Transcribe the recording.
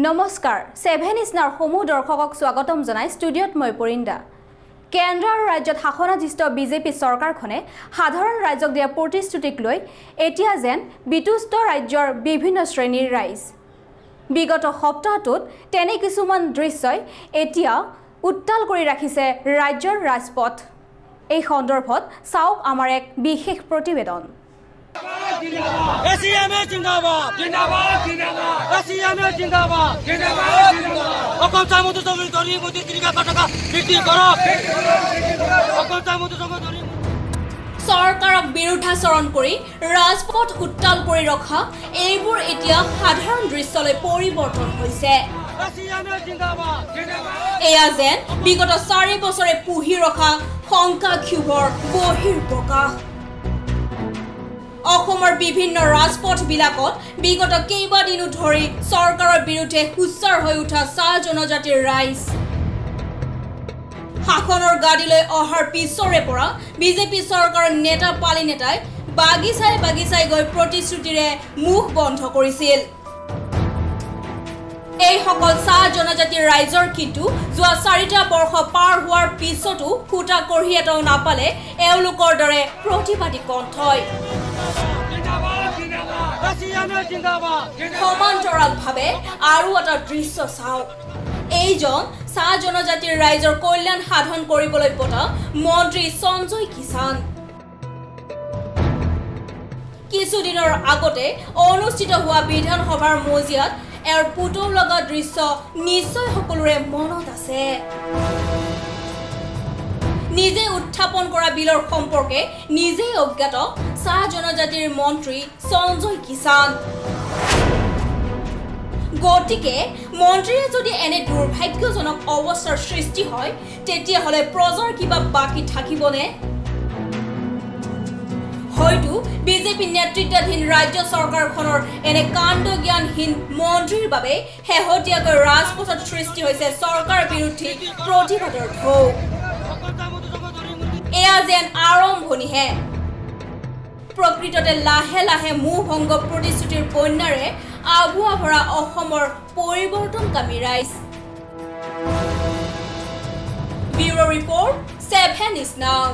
নমস্কাৰ ছেভেন ইছনাৰ সমূহ দৰ্শকক স্বাগতম জনাই ষ্টুডিঅ'ত মই পৰিন্দা কেন্দ্ৰ আৰু ৰাজ্যত শাসনাধিষ্ঠ বিজেপি চৰকাৰখনে সাধাৰণ ৰাইজক দিয়া প্ৰতিশ্ৰুতিক লৈ এতিয়া যেন বিতুষ্ট ৰাজ্যৰ বিভিন্ন শ্ৰেণীৰ ৰাইজ। বিগত সপ্তাহটোত তেনে কিছুমান দৃশ্যই এতিয়া উত্তাল কৰি ৰাখিছে ৰাজ্যৰ ৰাজপথ। এই সন্দৰ্ভত চাওক আমাৰ এক বিশেষ প্ৰতিবেদন। এসিএমএ জিন্দাবাদ জিন্দাবাদ জিন্দাবাদ এসিএমএ জিন্দাবাদ জিন্দাবাদ জিন্দাবাদ অকল চাই মতো সঙ্গে ধরি মোদি তিরিকা টাকা বৃদ্ধি করক অকল চাই মতো সঙ্গে ধরি চৰকাৰক বিৰুদ্ধাচৰণ কৰি ৰাজপথ উত্তাল কৰি ৰখা এইবোৰ এতিয়া সাধাৰণ দৃশ্যলৈ পৰিৱৰ্তন হৈছে। এয়া যেন বিগত চাৰি বছৰে পুহি ৰখা শংকা ক্ষোভৰ বহিৰ্প্ৰকাশ অসমৰ বিভিন্ন ৰাজপথবিলাকত বিগত কেইবাদিনো ধৰি চৰকাৰৰ বিৰুদ্ধে সুচাৰ হৈ উঠা চাহ জনজাতিৰ ৰাইজ। শাসনৰ গাদীলৈ অহাৰ পিছৰে পৰা বিজেপি চৰকাৰৰ নেতা পালি নেতাই বাগিচাই বাগিচাই গৈ প্ৰতিশ্ৰুতিৰে মুখ বন্ধ কৰিছিল। এইসকল চাহ জনজাতিৰ ৰাইজৰ কিন্তু যোৱা চাৰিটা বৰ্ষ পাৰ হোৱাৰ পিছতো ফুটা কঢ়ি এটাও নাপালে এওঁলোকৰ দৰে প্ৰতিবাদী কণ্ঠই সমান্তৰালভাৱে আৰু এটা দৃশ্য চাওক এইজন চাহ জনজাতিৰ ৰাইজৰ কল্যাণ সাধন কৰিবলৈ পতা মন্ত্ৰী সঞ্জয় কিষাণ। কিছুদিনৰ আগতে অনুষ্ঠিত হোৱা বিধানসভাৰ মজিয়াত এওঁৰ পুতৌ লগা দৃশ্য নিশ্চয় সকলোৰে মনত আছে। নিজে উত্থাপন কৰা বিলৰ সম্পৰ্কে নিজেই অজ্ঞাত চাহ জনজাতিৰ মন্ত্ৰী সঞ্জয় কিষাণ। গতিকে মন্ত্ৰীয়ে যদি এনে দুৰ্ভাগ্যজনক অৱস্থাৰ সৃষ্টি হয় তেতিয়াহ'লে প্ৰজাৰ কিবা বাকী থাকিবনে? হয়তো বিজেপি নেতৃত্বাধীন ৰাজ্য চৰকাৰখনৰ এনে কাণ্ডজ্ঞানহীন মন্ত্ৰীৰ বাবে শেহতীয়াকৈ ৰাজপথত সৃষ্টি হৈছে চৰকাৰ বিৰোধী প্ৰতিবাদৰ ঢৌ। এয়া যেন আৰম্ভণিহে। প্ৰকৃততে লাহে লাহে মোহভংগ প্ৰতিশ্ৰুতিৰ কন্যাৰে আভুৱা ভৰা অসমৰ পৰিৱৰ্তনকামী ৰাইজ। Bureau' report seven is now.